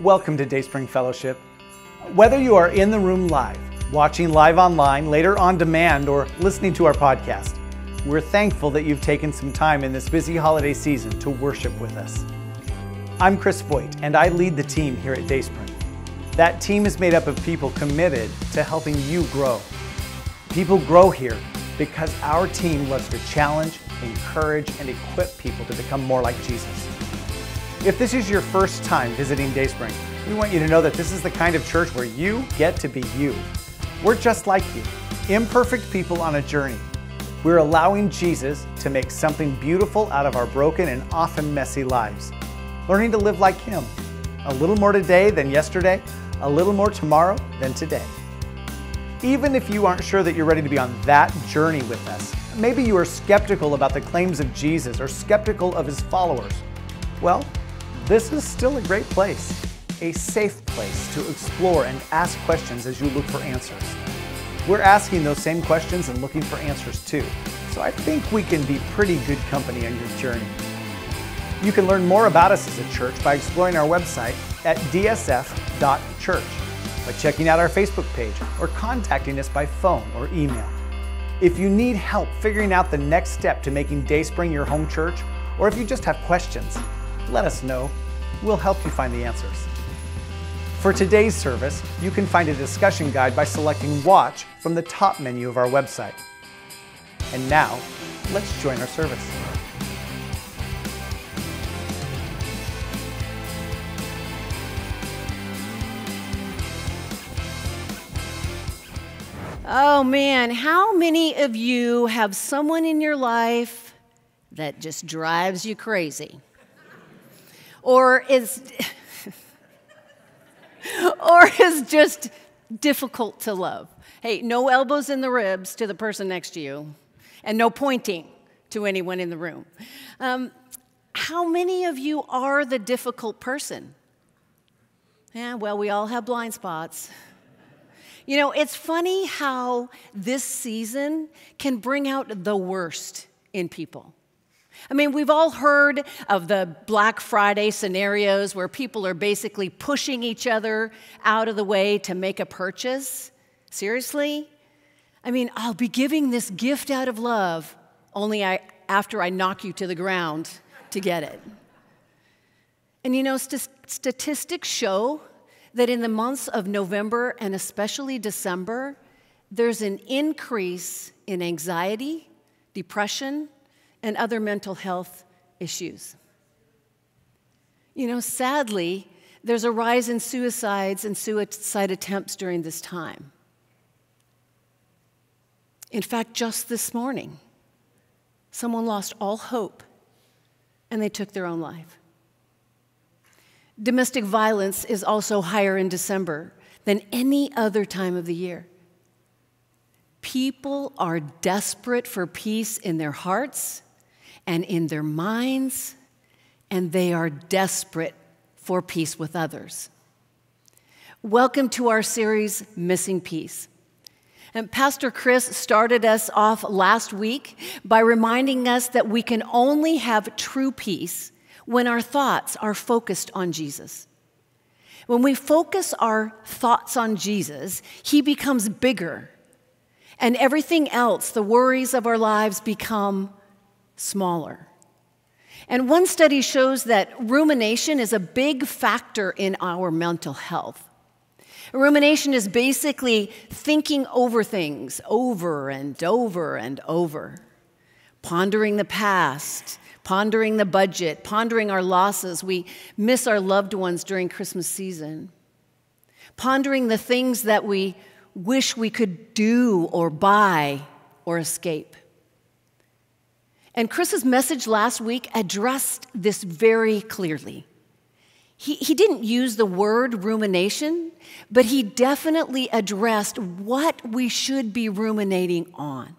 Welcome to Dayspring Fellowship. Whether you are in the room live, watching live online, later on demand, or listening to our podcast, we're thankful that you've taken some time in this busy holiday season to worship with us. I'm Chris Voigt, and I lead the team here at Dayspring. That team is made up of people committed to helping you grow. People grow here because our team loves to challenge, encourage, and equip people to become more like Jesus. If this is your first time visiting Dayspring, we want you to know that this is the kind of church where you get to be you. We're just like you, imperfect people on a journey. We're allowing Jesus to make something beautiful out of our broken and often messy lives, learning to live like Him. A little more today than yesterday, a little more tomorrow than today. Even if you aren't sure that you're ready to be on that journey with us, maybe you are skeptical about the claims of Jesus or skeptical of His followers, well, this is still a great place, a safe place to explore and ask questions as you look for answers. We're asking those same questions and looking for answers too, so I think we can be pretty good company on your journey. You can learn more about us as a church by exploring our website at dsf.church, by checking out our Facebook page, or contacting us by phone or email. If you need help figuring out the next step to making Dayspring your home church, or if you just have questions, let us know. We'll help you find the answers. For today's service, you can find a discussion guide by selecting Watch from the top menu of our website. And now, let's join our service. Oh man, how many of you have someone in your life that just drives you crazy? Or is or is just difficult to love? Hey, no elbows in the ribs to the person next to you, and no pointing to anyone in the room. Um, how many of you are the difficult person? Yeah, well, we all have blind spots. You know, it's funny how this season can bring out the worst in people. I mean, we've all heard of the Black Friday scenarios where people are basically pushing each other out of the way to make a purchase. Seriously? I mean, I'll be giving this gift out of love, only I, after I knock you to the ground to get it. And you know, st- statistics show that in the months of November and especially December, there's an increase in anxiety, depression, and other mental health issues. You know, sadly, there's a rise in suicides and suicide attempts during this time. In fact, just this morning, someone lost all hope and they took their own life. Domestic violence is also higher in December than any other time of the year. People are desperate for peace in their hearts and in their minds, and they are desperate for peace with others. Welcome to our series, Missing Peace. And Pastor Chris started us off last week by reminding us that we can only have true peace when our thoughts are focused on Jesus. When we focus our thoughts on Jesus, He becomes bigger, and everything else, the worries of our lives, become smaller. And one study shows that rumination is a big factor in our mental health. Rumination is basically thinking over things over and over and over, pondering the past, pondering the budget, pondering our losses. We miss our loved ones during Christmas season, pondering the things that we wish we could do or buy or escape. And Chris's message last week addressed this very clearly. He, he didn't use the word rumination, but he definitely addressed what we should be ruminating on.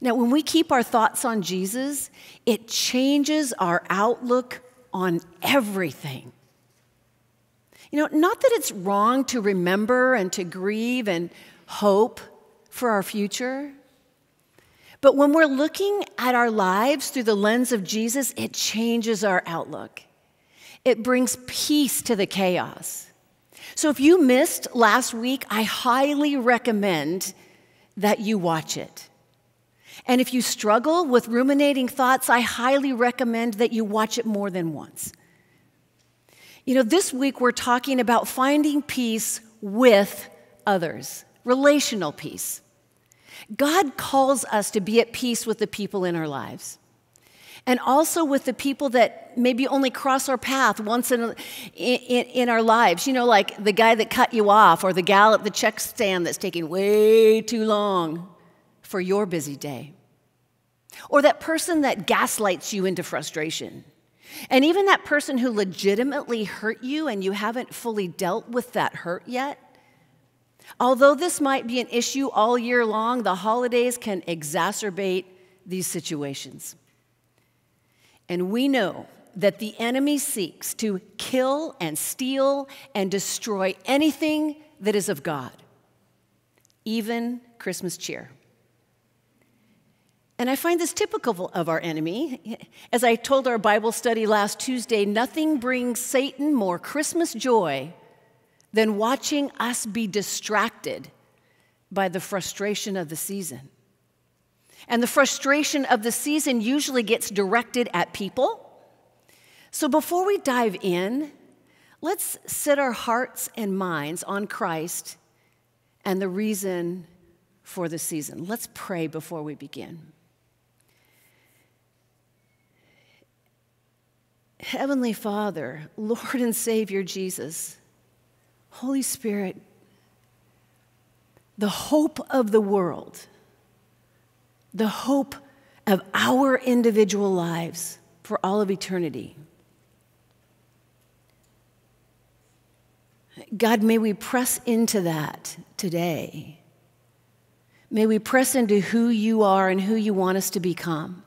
Now, when we keep our thoughts on Jesus, it changes our outlook on everything. You know, not that it's wrong to remember and to grieve and hope for our future, but when we're looking at our lives through the lens of Jesus, it changes our outlook. It brings peace to the chaos. So if you missed last week, I highly recommend that you watch it. And if you struggle with ruminating thoughts, I highly recommend that you watch it more than once. You know, this week we're talking about finding peace with others, relational peace. God calls us to be at peace with the people in our lives and also with the people that maybe only cross our path once in, in, in, our lives. You know, like the guy that cut you off or the gal at the check stand that's taking way too long for your busy day. Or that person that gaslights you into frustration. And even that person who legitimately hurt you and you haven't fully dealt with that hurt yet. Although this might be an issue all year long, the holidays can exacerbate these situations. And we know that the enemy seeks to kill and steal and destroy anything that is of God, even Christmas cheer. And I find this typical of our enemy. As I told our Bible study last Tuesday, nothing brings Satan more Christmas joy than watching us be distracted by the frustration of the season. And the frustration of the season usually gets directed at people. So before we dive in, let's set our hearts and minds on Christ and the reason for the season. Let's pray before we begin. Heavenly Father, Lord and Savior Jesus, Holy Spirit, the hope of the world the hope of our individual lives for all of eternity. God, may we press into that today. May we press into who you are and who you want us to become.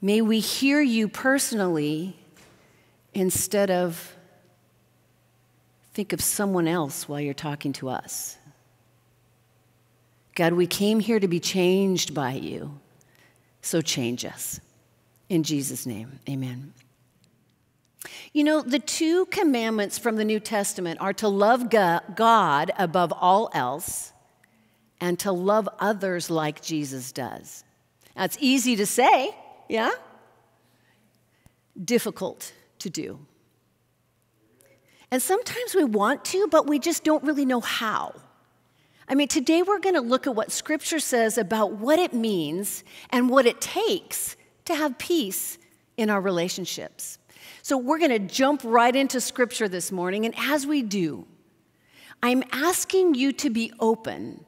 May we hear you personally instead of think of someone else while you're talking to us. God, we came here to be changed by you, so change us. In Jesus' name, amen. You know, the two commandments from the New Testament are to love God above all else and to love others like Jesus does. That's easy to say, yeah? Difficult to do. And sometimes we want to, but we just don't really know how. I mean, today we're going to look at what Scripture says about what it means and what it takes to have peace in our relationships. So we're going to jump right into Scripture this morning, and as we do, I'm asking you to be open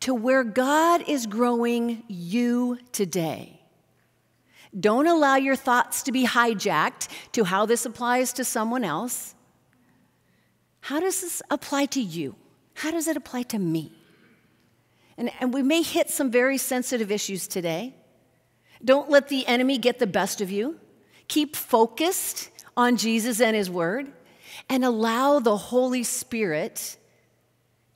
to where God is growing you today. Don't allow your thoughts to be hijacked to how this applies to someone else. How does this apply to you? How does it apply to me? And, and we may hit some very sensitive issues today. Don't let the enemy get the best of you. Keep focused on Jesus and His Word and allow the Holy Spirit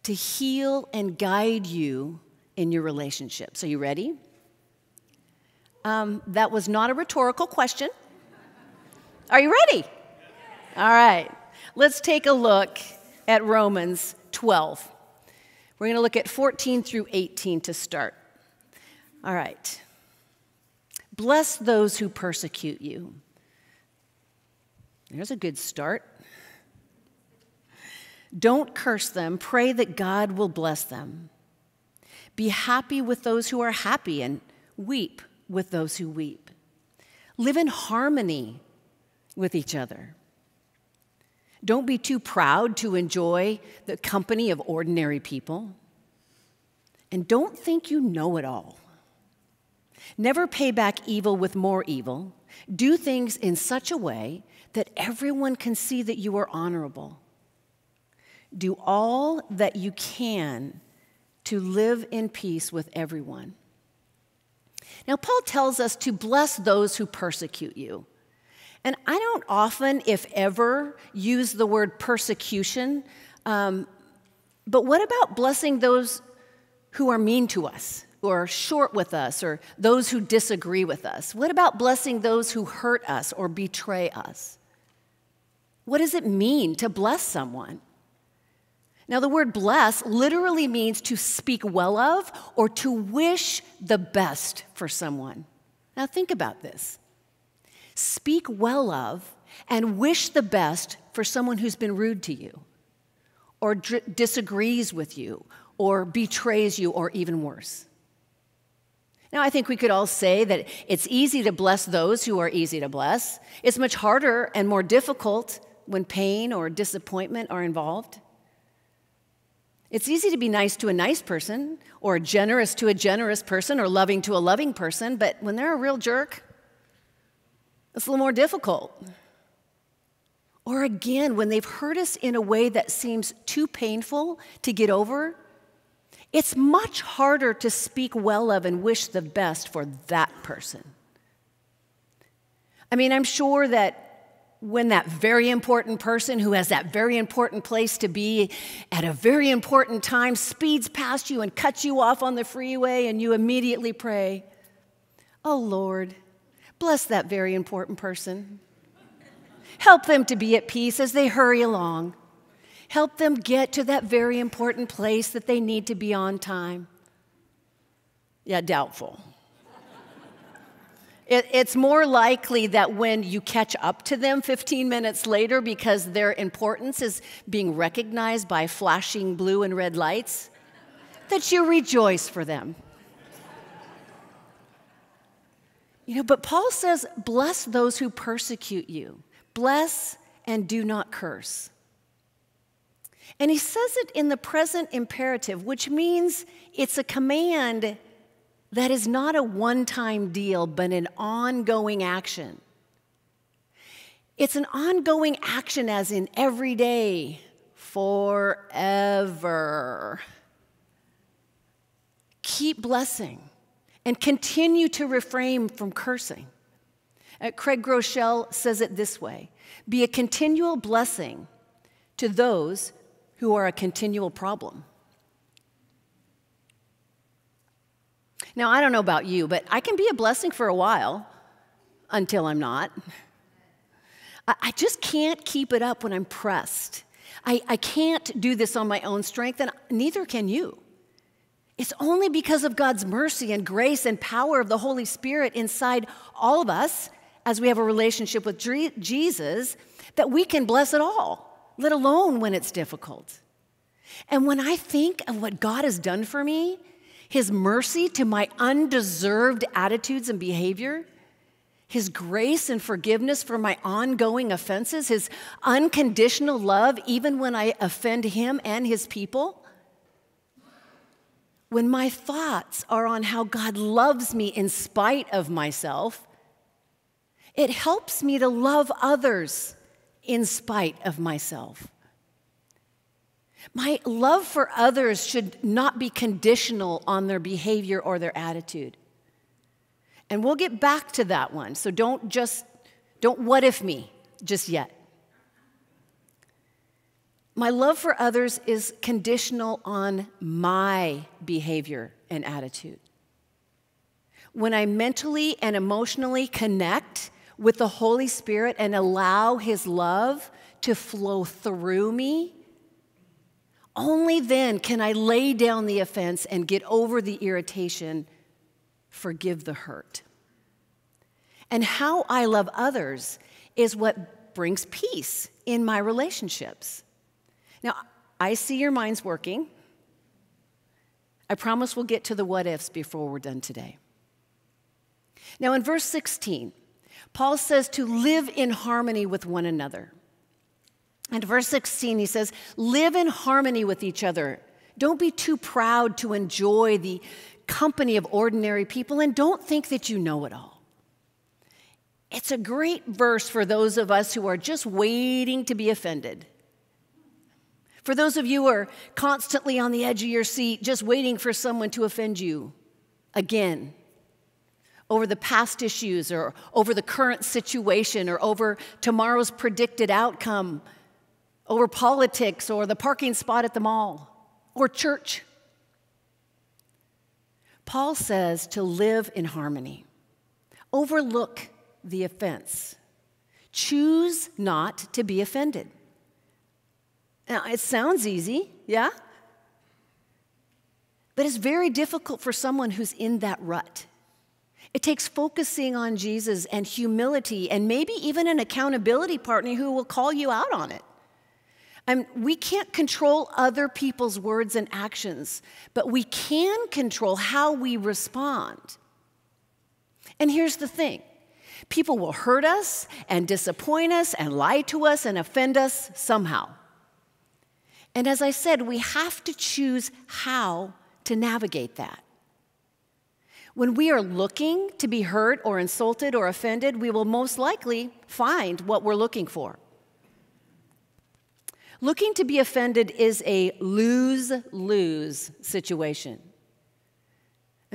to heal and guide you in your relationships. Are you ready? Um, that was not a rhetorical question. Are you ready? All right. Let's take a look at Romans 12. We're going to look at 14 through 18 to start. All right. Bless those who persecute you. There's a good start. Don't curse them. Pray that God will bless them. Be happy with those who are happy and weep with those who weep. Live in harmony with each other. Don't be too proud to enjoy the company of ordinary people. And don't think you know it all. Never pay back evil with more evil. Do things in such a way that everyone can see that you are honorable. Do all that you can to live in peace with everyone. Now, Paul tells us to bless those who persecute you. And I don't often, if ever, use the word persecution. Um, but what about blessing those who are mean to us? are short with us or those who disagree with us? What about blessing those who hurt us or betray us? What does it mean to bless someone? Now, the word bless literally means to speak well of or to wish the best for someone. Now, think about this speak well of and wish the best for someone who's been rude to you, or disagrees with you, or betrays you, or even worse. Now, I think we could all say that it's easy to bless those who are easy to bless. It's much harder and more difficult when pain or disappointment are involved. It's easy to be nice to a nice person, or generous to a generous person, or loving to a loving person, but when they're a real jerk, it's a little more difficult. Or again, when they've hurt us in a way that seems too painful to get over, it's much harder to speak well of and wish the best for that person. I mean, I'm sure that when that very important person who has that very important place to be at a very important time speeds past you and cuts you off on the freeway, and you immediately pray, Oh Lord, bless that very important person. Help them to be at peace as they hurry along. Help them get to that very important place that they need to be on time. Yeah, doubtful. It, it's more likely that when you catch up to them 15 minutes later because their importance is being recognized by flashing blue and red lights, that you rejoice for them. You know, but Paul says, bless those who persecute you, bless and do not curse. And he says it in the present imperative, which means it's a command that is not a one time deal, but an ongoing action. It's an ongoing action, as in every day, forever. Keep blessing and continue to refrain from cursing. Uh, Craig Groeschel says it this way Be a continual blessing to those who are a continual problem. Now, I don't know about you, but I can be a blessing for a while until I'm not. I just can't keep it up when I'm pressed. I, I can't do this on my own strength, and neither can you. It's only because of God's mercy and grace and power of the Holy Spirit inside all of us, as we have a relationship with Jesus, that we can bless it all, let alone when it's difficult. And when I think of what God has done for me, his mercy to my undeserved attitudes and behavior, His grace and forgiveness for my ongoing offenses, His unconditional love, even when I offend Him and His people. When my thoughts are on how God loves me in spite of myself, it helps me to love others in spite of myself. My love for others should not be conditional on their behavior or their attitude. And we'll get back to that one. So don't just, don't what if me just yet. My love for others is conditional on my behavior and attitude. When I mentally and emotionally connect with the Holy Spirit and allow His love to flow through me, only then can I lay down the offense and get over the irritation, forgive the hurt. And how I love others is what brings peace in my relationships. Now, I see your minds working. I promise we'll get to the what ifs before we're done today. Now, in verse 16, Paul says to live in harmony with one another. And verse 16, he says, Live in harmony with each other. Don't be too proud to enjoy the company of ordinary people, and don't think that you know it all. It's a great verse for those of us who are just waiting to be offended. For those of you who are constantly on the edge of your seat, just waiting for someone to offend you again over the past issues or over the current situation or over tomorrow's predicted outcome over politics or the parking spot at the mall or church. Paul says to live in harmony, overlook the offense, choose not to be offended. Now, it sounds easy, yeah? But it's very difficult for someone who's in that rut. It takes focusing on Jesus and humility and maybe even an accountability partner who will call you out on it. And we can't control other people's words and actions, but we can control how we respond. And here's the thing people will hurt us and disappoint us and lie to us and offend us somehow. And as I said, we have to choose how to navigate that. When we are looking to be hurt or insulted or offended, we will most likely find what we're looking for. Looking to be offended is a lose lose situation.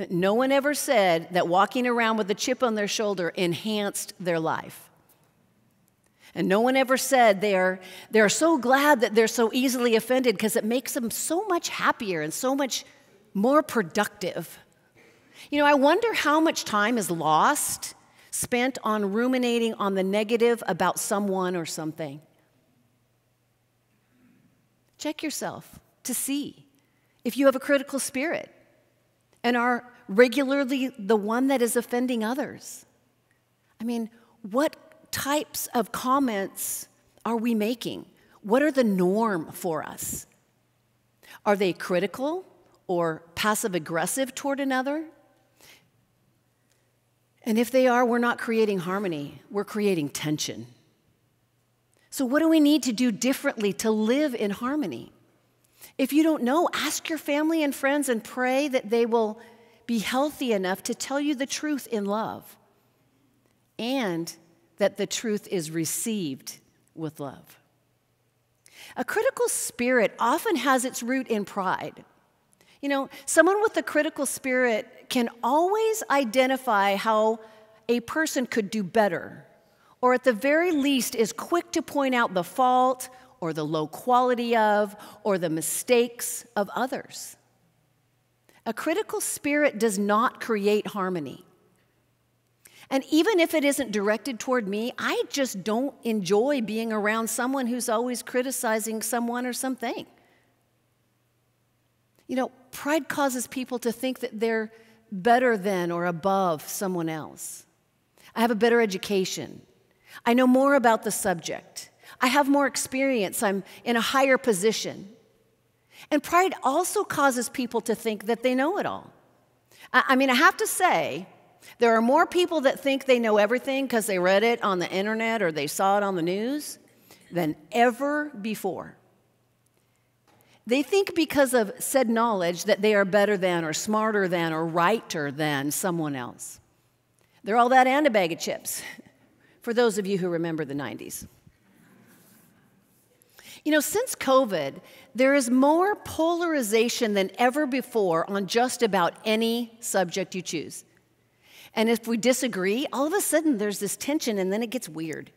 No one ever said that walking around with a chip on their shoulder enhanced their life. And no one ever said they are, they are so glad that they're so easily offended because it makes them so much happier and so much more productive. You know, I wonder how much time is lost spent on ruminating on the negative about someone or something. Check yourself to see if you have a critical spirit and are regularly the one that is offending others. I mean, what types of comments are we making? What are the norm for us? Are they critical or passive aggressive toward another? And if they are, we're not creating harmony, we're creating tension. So, what do we need to do differently to live in harmony? If you don't know, ask your family and friends and pray that they will be healthy enough to tell you the truth in love and that the truth is received with love. A critical spirit often has its root in pride. You know, someone with a critical spirit can always identify how a person could do better, or at the very least is quick to point out the fault or the low quality of or the mistakes of others. A critical spirit does not create harmony. And even if it isn't directed toward me, I just don't enjoy being around someone who's always criticizing someone or something. You know, pride causes people to think that they're better than or above someone else. I have a better education. I know more about the subject. I have more experience. I'm in a higher position. And pride also causes people to think that they know it all. I mean, I have to say, there are more people that think they know everything because they read it on the internet or they saw it on the news than ever before. They think because of said knowledge that they are better than or smarter than or righter than someone else. They're all that and a bag of chips, for those of you who remember the 90s. You know, since COVID, there is more polarization than ever before on just about any subject you choose. And if we disagree, all of a sudden there's this tension and then it gets weird.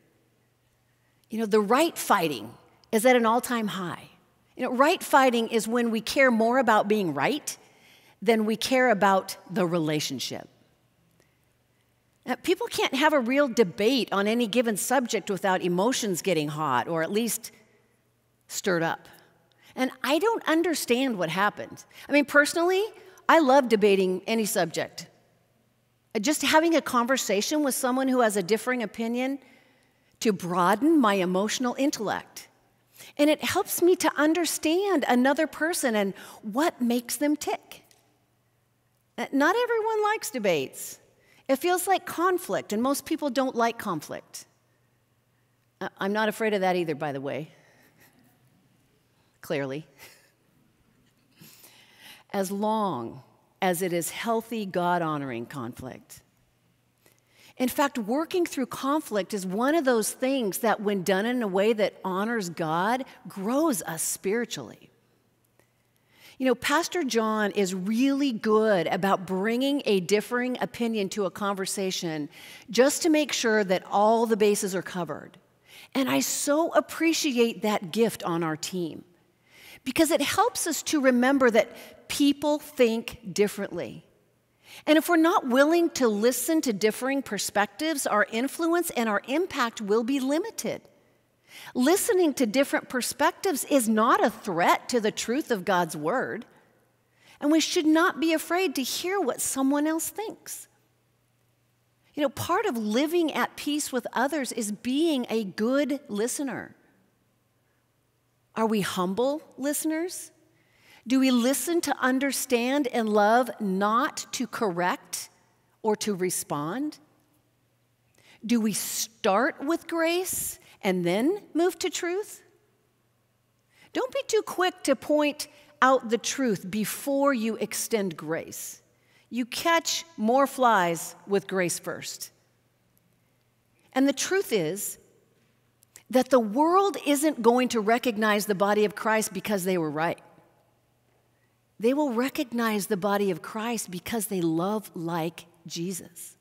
You know, the right fighting is at an all time high. You know, right fighting is when we care more about being right than we care about the relationship. People can't have a real debate on any given subject without emotions getting hot or at least stirred up. And I don't understand what happened. I mean, personally, I love debating any subject. Just having a conversation with someone who has a differing opinion to broaden my emotional intellect. And it helps me to understand another person and what makes them tick. Uh, not everyone likes debates. It feels like conflict, and most people don't like conflict. I'm not afraid of that either, by the way. Clearly. As long as it is healthy, God honoring conflict. In fact, working through conflict is one of those things that, when done in a way that honors God, grows us spiritually. You know, Pastor John is really good about bringing a differing opinion to a conversation just to make sure that all the bases are covered. And I so appreciate that gift on our team because it helps us to remember that people think differently. And if we're not willing to listen to differing perspectives, our influence and our impact will be limited. Listening to different perspectives is not a threat to the truth of God's word. And we should not be afraid to hear what someone else thinks. You know, part of living at peace with others is being a good listener. Are we humble listeners? Do we listen to understand and love, not to correct or to respond? Do we start with grace and then move to truth? Don't be too quick to point out the truth before you extend grace. You catch more flies with grace first. And the truth is that the world isn't going to recognize the body of Christ because they were right. They will recognize the body of Christ because they love like Jesus.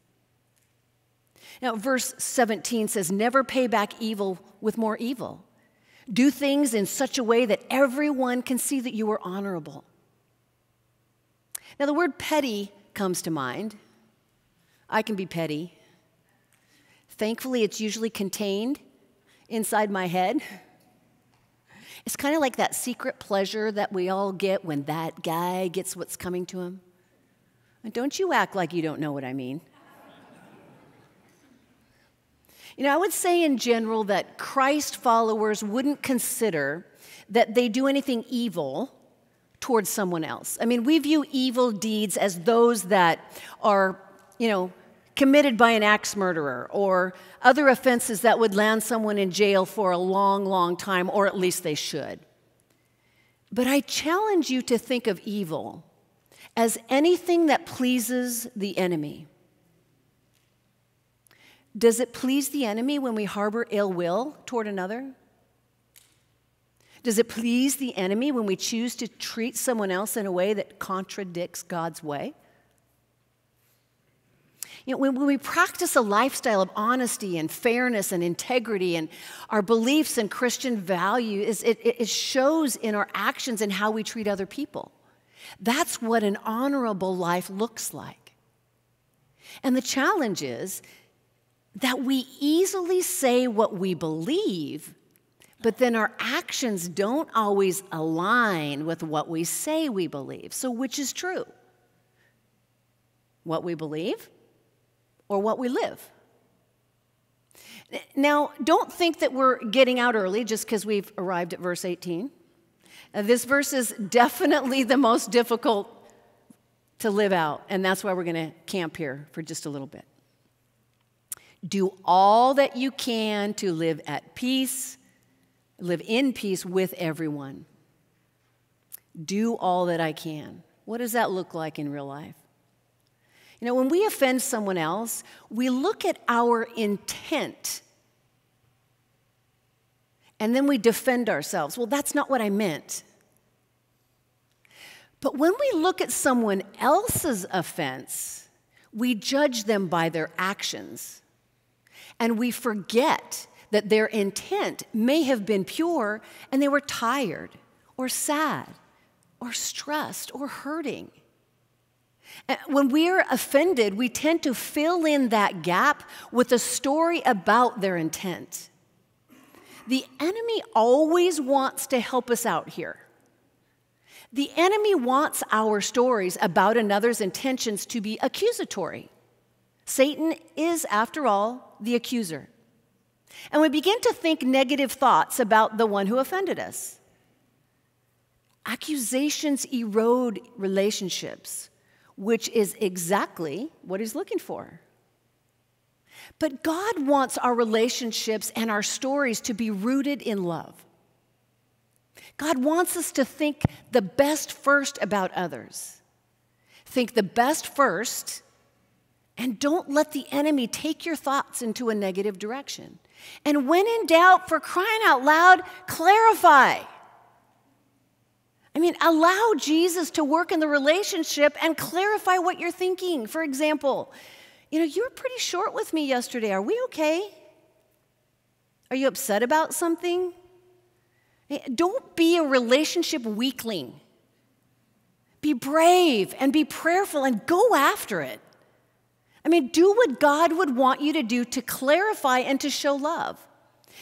Now, verse 17 says, Never pay back evil with more evil. Do things in such a way that everyone can see that you are honorable. Now, the word petty comes to mind. I can be petty. Thankfully, it's usually contained inside my head. It's kind of like that secret pleasure that we all get when that guy gets what's coming to him. And don't you act like you don't know what I mean. You know, I would say in general that Christ followers wouldn't consider that they do anything evil towards someone else. I mean, we view evil deeds as those that are, you know, committed by an axe murderer or other offenses that would land someone in jail for a long, long time, or at least they should. But I challenge you to think of evil as anything that pleases the enemy. Does it please the enemy when we harbor ill will toward another? Does it please the enemy when we choose to treat someone else in a way that contradicts God's way? You know, when, when we practice a lifestyle of honesty and fairness and integrity and our beliefs and Christian values, it, it shows in our actions and how we treat other people. That's what an honorable life looks like. And the challenge is that we easily say what we believe, but then our actions don't always align with what we say we believe. So, which is true? What we believe or what we live? Now, don't think that we're getting out early just because we've arrived at verse 18. Uh, this verse is definitely the most difficult to live out, and that's why we're going to camp here for just a little bit. Do all that you can to live at peace, live in peace with everyone. Do all that I can. What does that look like in real life? You know, when we offend someone else, we look at our intent and then we defend ourselves. Well, that's not what I meant. But when we look at someone else's offense, we judge them by their actions and we forget that their intent may have been pure and they were tired or sad or stressed or hurting. Uh, when we're offended, we tend to fill in that gap with a story about their intent. The enemy always wants to help us out here. The enemy wants our stories about another's intentions to be accusatory. Satan is, after all, the accuser. And we begin to think negative thoughts about the one who offended us. Accusations erode relationships, which is exactly what he's looking for. But God wants our relationships and our stories to be rooted in love. God wants us to think the best first about others. Think the best first and don't let the enemy take your thoughts into a negative direction. And when in doubt, for crying out loud, clarify. I mean, allow Jesus to work in the relationship and clarify what you're thinking. For example, you know, you were pretty short with me yesterday. Are we okay? Are you upset about something? Eh, don't be a relationship weakling. Be brave and be prayerful and go after it. I mean, do what God would want you to do to clarify and to show love.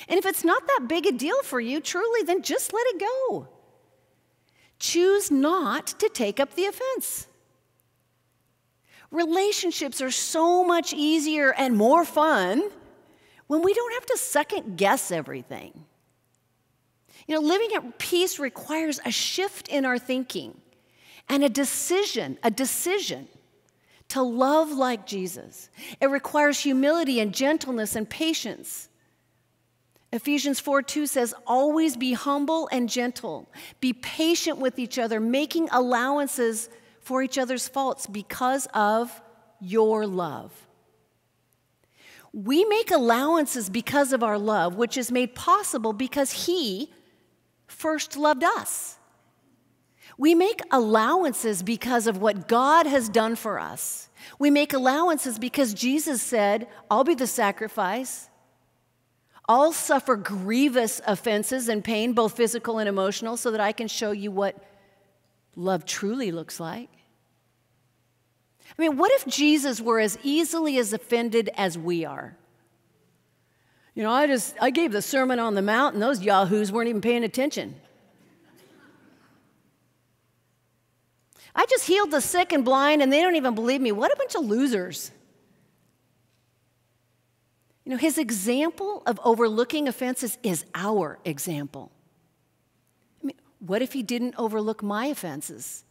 And if it's not that big a deal for you, truly, then just let it go. Choose not to take up the offense. Relationships are so much easier and more fun when we don't have to second guess everything. You know, living at peace requires a shift in our thinking and a decision, a decision to love like Jesus. It requires humility and gentleness and patience. Ephesians 4 2 says, Always be humble and gentle. Be patient with each other, making allowances for each other's faults because of your love. We make allowances because of our love, which is made possible because He first loved us. We make allowances because of what God has done for us. We make allowances because Jesus said, I'll be the sacrifice. I'll suffer grievous offenses and pain, both physical and emotional, so that I can show you what love truly looks like. I mean, what if Jesus were as easily as offended as we are? You know, I just I gave the Sermon on the Mount and those yahoos weren't even paying attention. I just healed the sick and blind and they don't even believe me. What a bunch of losers. You know, his example of overlooking offenses is our example. I mean, what if he didn't overlook my offenses?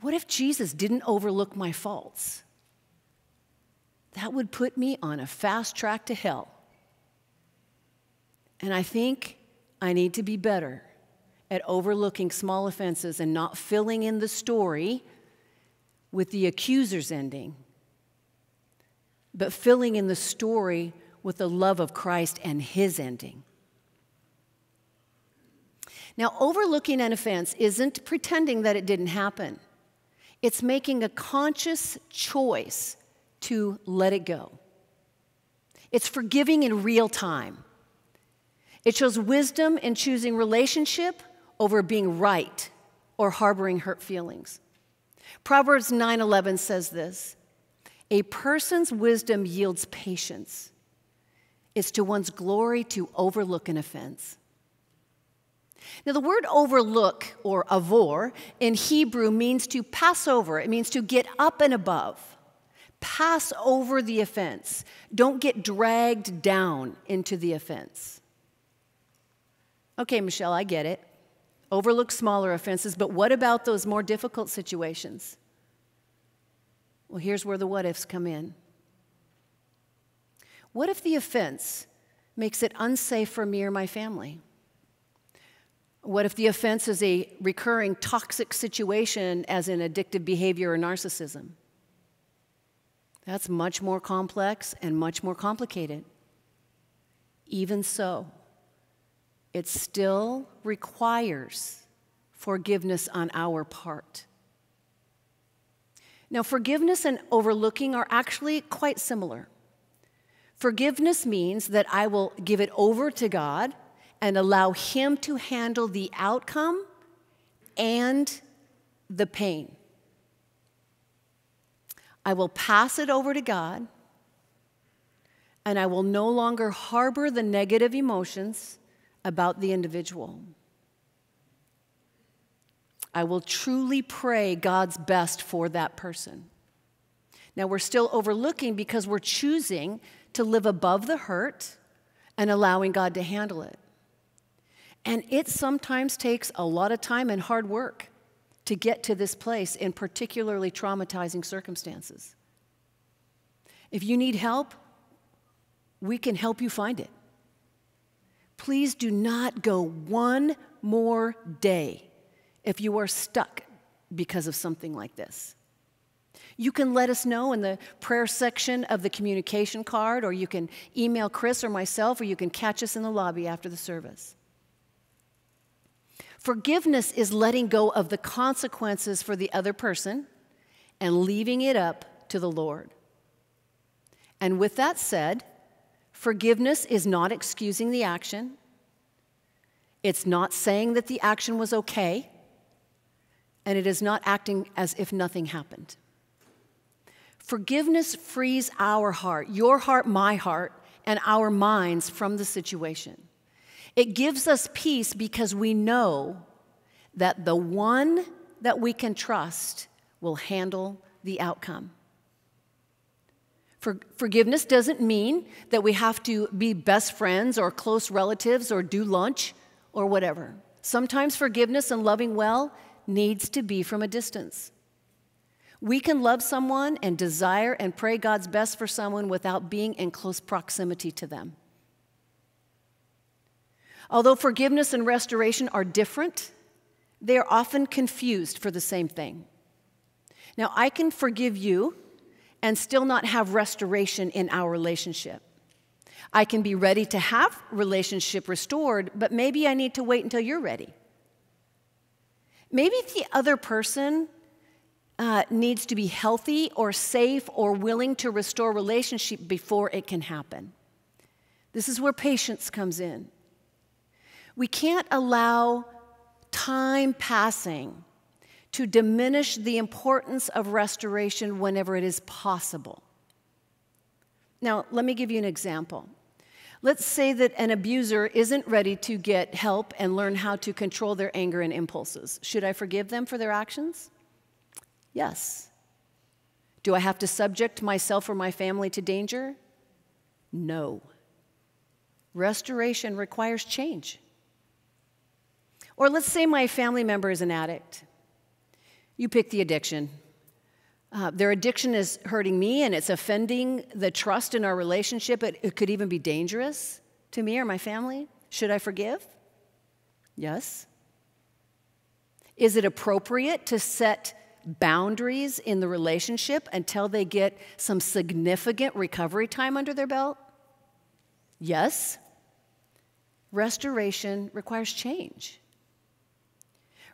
What if Jesus didn't overlook my faults? That would put me on a fast track to hell. And I think I need to be better at overlooking small offenses and not filling in the story with the accuser's ending but filling in the story with the love of Christ and his ending. Now, overlooking an offense isn't pretending that it didn't happen, it's making a conscious choice to let it go. It's forgiving in real time. It shows wisdom in choosing relationship over being right or harboring hurt feelings. Proverbs 9:11 says this: a person's wisdom yields patience. It's to one's glory to overlook an offense. Now, the word overlook or avor in Hebrew means to pass over, it means to get up and above. Pass over the offense. Don't get dragged down into the offense. Okay, Michelle, I get it. Overlook smaller offenses, but what about those more difficult situations? Well, here's where the what ifs come in. What if the offense makes it unsafe for me or my family? What if the offense is a recurring toxic situation, as in addictive behavior or narcissism? That's much more complex and much more complicated. Even so, it still requires forgiveness on our part. Now, forgiveness and overlooking are actually quite similar. Forgiveness means that I will give it over to God and allow Him to handle the outcome and the pain. I will pass it over to God and I will no longer harbor the negative emotions about the individual. I will truly pray God's best for that person. Now, we're still overlooking because we're choosing to live above the hurt and allowing God to handle it. And it sometimes takes a lot of time and hard work to get to this place in particularly traumatizing circumstances. If you need help, we can help you find it. Please do not go one more day if you are stuck because of something like this. You can let us know in the prayer section of the communication card, or you can email Chris or myself, or you can catch us in the lobby after the service. Forgiveness is letting go of the consequences for the other person and leaving it up to the Lord. And with that said, forgiveness is not excusing the action, it's not saying that the action was okay and it is not acting as if nothing happened. Forgiveness frees our heart, your heart, my heart, and our minds from the situation. It gives us peace because we know that the one that we can trust will handle the outcome. For, forgiveness doesn't mean that we have to be best friends or close relatives or do lunch or whatever. Sometimes forgiveness and loving well needs to be from a distance. We can love someone and desire and pray God's best for someone without being in close proximity to them. Although forgiveness and restoration are different, they are often confused for the same thing. Now, I can forgive you and still not have restoration in our relationship. I can be ready to have relationship restored, but maybe I need to wait until you're ready. Maybe the other person uh, needs to be healthy or safe or willing to restore relationship before it can happen. This is where patience comes in. We can't allow time passing to diminish the importance of restoration whenever it is possible. Now, let me give you an example. Let's say that an abuser isn't ready to get help and learn how to control their anger and impulses. Should I forgive them for their actions? Yes. Do I have to subject myself or my family to danger? No. Restoration requires change. Or let's say my family member is an addict. You pick the addiction. Uh, their addiction is hurting me and it's offending the trust in our relationship. It, it could even be dangerous to me or my family. Should I forgive? Yes. Is it appropriate to set boundaries in the relationship until they get some significant recovery time under their belt? Yes. Restoration requires change.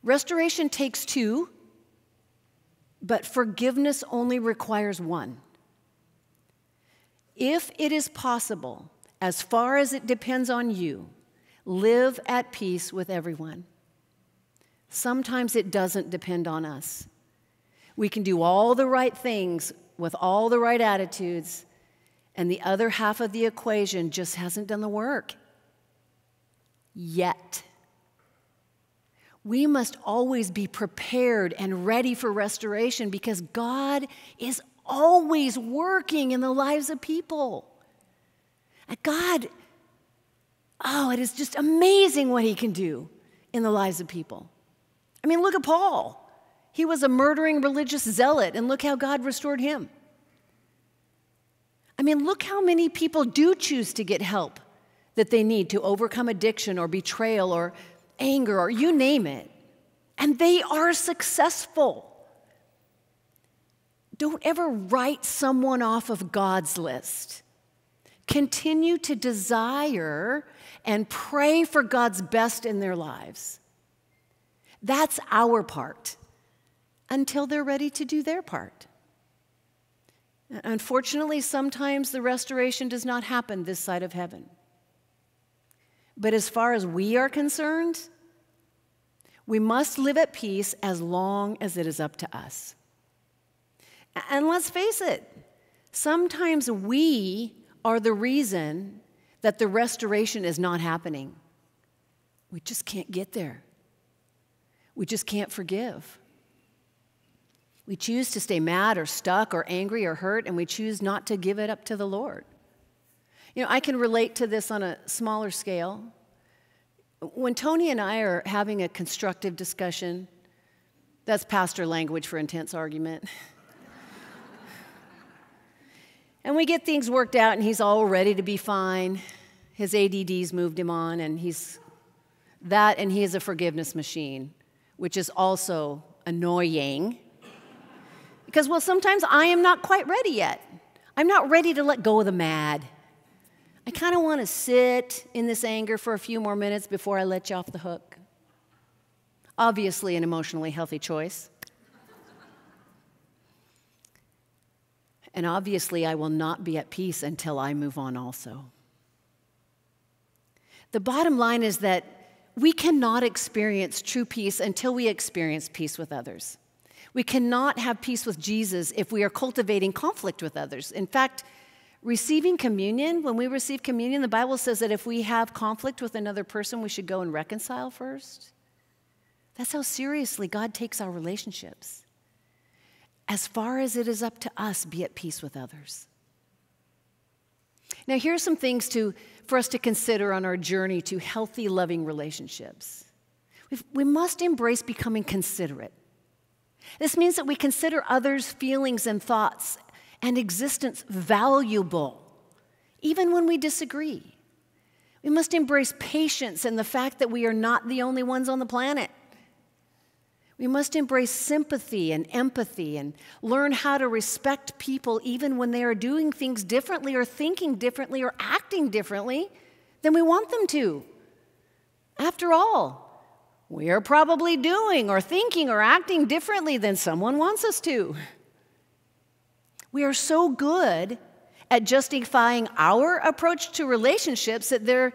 Restoration takes two, but forgiveness only requires one. If it is possible, as far as it depends on you, live at peace with everyone. Sometimes it doesn't depend on us. We can do all the right things with all the right attitudes, and the other half of the equation just hasn't done the work yet. We must always be prepared and ready for restoration because God is always working in the lives of people. God, oh, it is just amazing what He can do in the lives of people. I mean, look at Paul. He was a murdering religious zealot, and look how God restored him. I mean, look how many people do choose to get help that they need to overcome addiction or betrayal or anger or you name it, and they are successful. Don't ever write someone off of God's list. Continue to desire and pray for God's best in their lives. That's our part until they're ready to do their part. Unfortunately, sometimes the restoration does not happen this side of heaven. But as far as we are concerned, we must live at peace as long as it is up to us. And let's face it, sometimes we are the reason that the restoration is not happening. We just can't get there. We just can't forgive. We choose to stay mad or stuck or angry or hurt, and we choose not to give it up to the Lord. You know, I can relate to this on a smaller scale. When Tony and I are having a constructive discussion, that's pastor language for intense argument. and we get things worked out, and he's all ready to be fine. His ADD's moved him on, and he's that, and he is a forgiveness machine, which is also annoying because, well, sometimes I am not quite ready yet. I'm not ready to let go of the mad. I kind of want to sit in this anger for a few more minutes before I let you off the hook. Obviously, an emotionally healthy choice. And obviously, I will not be at peace until I move on also. The bottom line is that we cannot experience true peace until we experience peace with others. We cannot have peace with Jesus if we are cultivating conflict with others. In fact, receiving communion, when we receive communion, the Bible says that if we have conflict with another person, we should go and reconcile first. That's how seriously God takes our relationships. As far as it is up to us, be at peace with others. Now, here are some things to, for us to consider on our journey to healthy, loving relationships. We've, we must embrace becoming considerate. This means that we consider others' feelings and thoughts and existence valuable, even when we disagree. We must embrace patience and the fact that we are not the only ones on the planet. We must embrace sympathy and empathy and learn how to respect people even when they are doing things differently or thinking differently or acting differently than we want them to. After all, we are probably doing or thinking or acting differently than someone wants us to. We are so good at justifying our approach to relationships that they're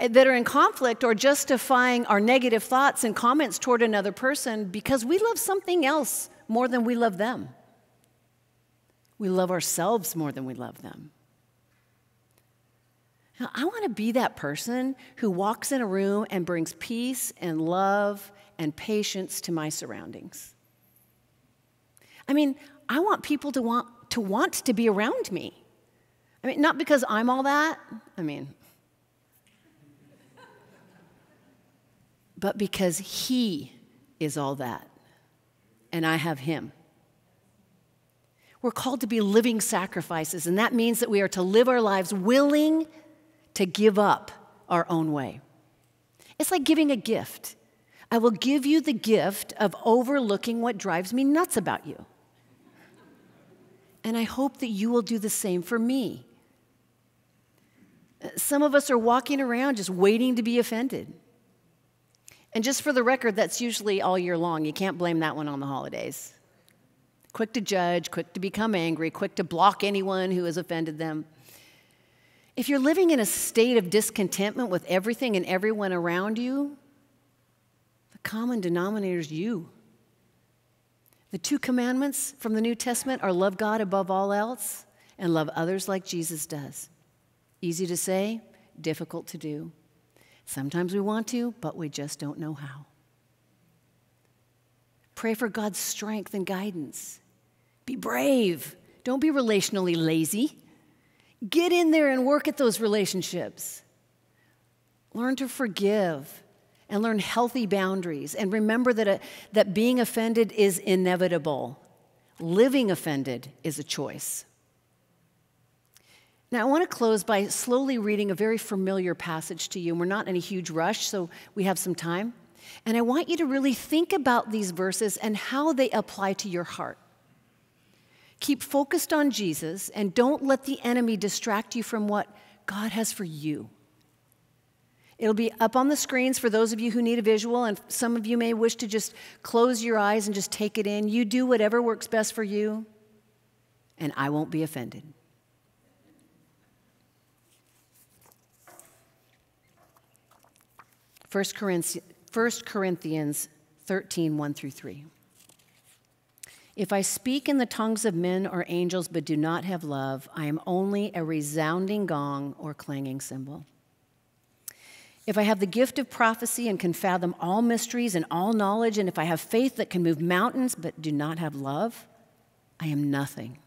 that are in conflict or justifying our negative thoughts and comments toward another person because we love something else more than we love them. We love ourselves more than we love them. Now, I want to be that person who walks in a room and brings peace and love and patience to my surroundings. I mean, I want people to want to want to be around me. I mean, not because I'm all that. I mean, but because He is all that, and I have Him. We're called to be living sacrifices, and that means that we are to live our lives willing to give up our own way. It's like giving a gift. I will give you the gift of overlooking what drives me nuts about you. And I hope that you will do the same for me. Some of us are walking around just waiting to be offended. And just for the record, that's usually all year long. You can't blame that one on the holidays. Quick to judge, quick to become angry, quick to block anyone who has offended them. If you're living in a state of discontentment with everything and everyone around you, the common denominator is you. The two commandments from the New Testament are love God above all else and love others like Jesus does. Easy to say, difficult to do. Sometimes we want to, but we just don't know how. Pray for God's strength and guidance. Be brave. Don't be relationally lazy. Get in there and work at those relationships. Learn to forgive and learn healthy boundaries. And remember that, a, that being offended is inevitable, living offended is a choice. Now, I want to close by slowly reading a very familiar passage to you. We're not in a huge rush, so we have some time. And I want you to really think about these verses and how they apply to your heart. Keep focused on Jesus and don't let the enemy distract you from what God has for you. It'll be up on the screens for those of you who need a visual, and some of you may wish to just close your eyes and just take it in. You do whatever works best for you, and I won't be offended. 1 Corinthians 13, 1 through 3. If I speak in the tongues of men or angels but do not have love, I am only a resounding gong or clanging cymbal. If I have the gift of prophecy and can fathom all mysteries and all knowledge, and if I have faith that can move mountains but do not have love, I am nothing.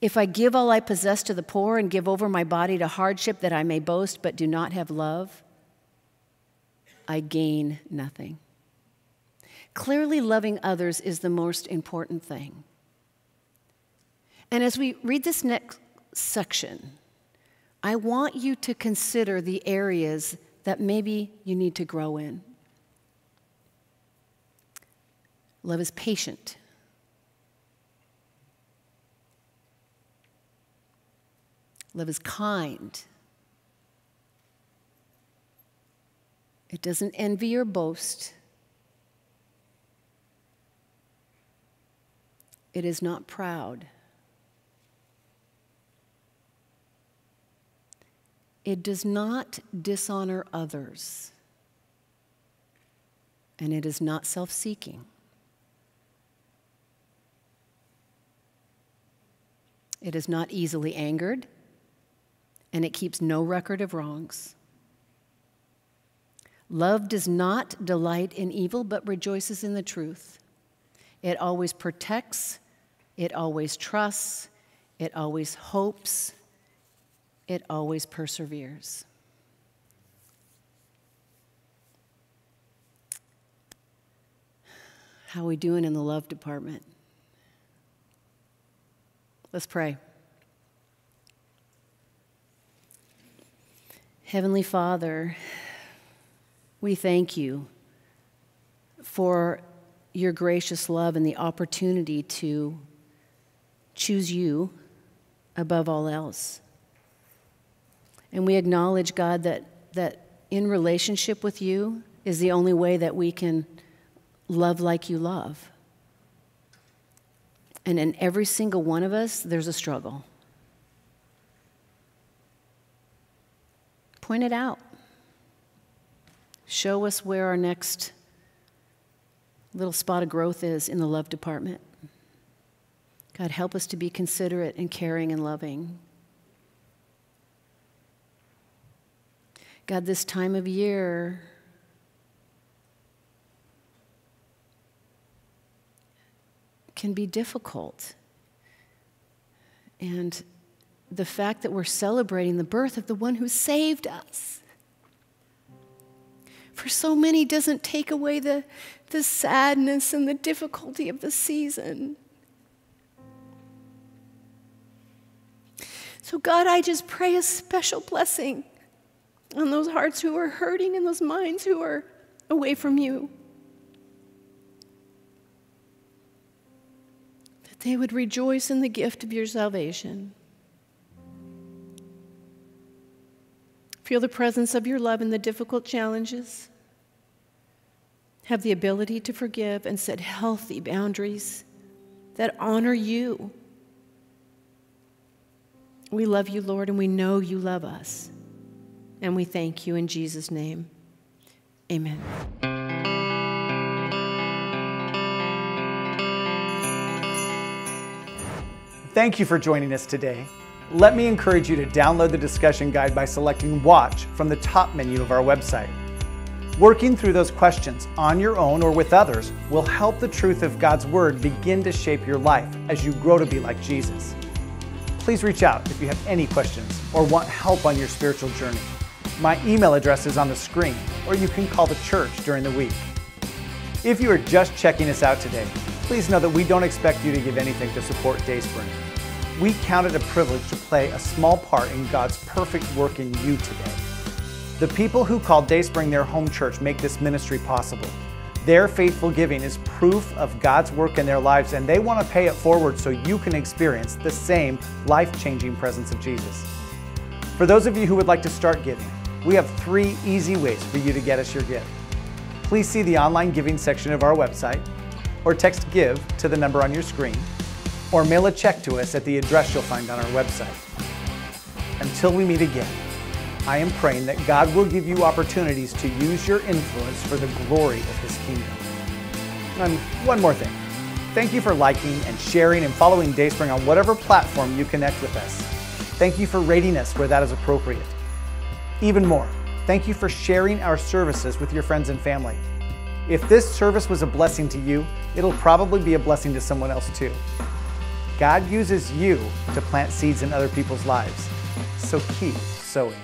If I give all I possess to the poor and give over my body to hardship that I may boast but do not have love, I gain nothing. Clearly, loving others is the most important thing. And as we read this next section, I want you to consider the areas that maybe you need to grow in. Love is patient. Love is kind. It doesn't envy or boast. It is not proud. It does not dishonor others, and it is not self seeking. It is not easily angered, and it keeps no record of wrongs. Love does not delight in evil, but rejoices in the truth. It always protects, it always trusts, it always hopes, it always perseveres. How are we doing in the love department? Let's pray. Heavenly Father, we thank you for your gracious love and the opportunity to choose you above all else. And we acknowledge, God, that, that in relationship with you is the only way that we can love like you love. And in every single one of us, there's a struggle. Point it out. Show us where our next little spot of growth is in the love department. God, help us to be considerate and caring and loving. God, this time of year, can be difficult. And the fact that we're celebrating the birth of the one who saved us for so many doesn't take away the, the sadness and the difficulty of the season. So, God, I just pray a special blessing on those hearts who are hurting and those minds who are away from you. That they would rejoice in the gift of your salvation. Feel the presence of your love in the difficult challenges. Have the ability to forgive and set healthy boundaries that honor you. We love you, Lord, and we know you love us. And we thank you in Jesus' name. Amen. Thank you for joining us today. Let me encourage you to download the discussion guide by selecting Watch from the top menu of our website. Working through those questions on your own or with others will help the truth of God's Word begin to shape your life as you grow to be like Jesus. Please reach out if you have any questions or want help on your spiritual journey. My email address is on the screen, or you can call the church during the week. If you are just checking us out today, please know that we don't expect you to give anything to support Dayspring. We count it a privilege to play a small part in God's perfect work in you today. The people who call Dayspring their home church make this ministry possible. Their faithful giving is proof of God's work in their lives, and they want to pay it forward so you can experience the same life changing presence of Jesus. For those of you who would like to start giving, we have three easy ways for you to get us your gift. Please see the online giving section of our website, or text GIVE to the number on your screen, or mail a check to us at the address you'll find on our website. Until we meet again, I am praying that God will give you opportunities to use your influence for the glory of His kingdom. And one more thing. Thank you for liking and sharing and following Dayspring on whatever platform you connect with us. Thank you for rating us where that is appropriate. Even more, thank you for sharing our services with your friends and family. If this service was a blessing to you, it'll probably be a blessing to someone else too. God uses you to plant seeds in other people's lives, so keep sowing.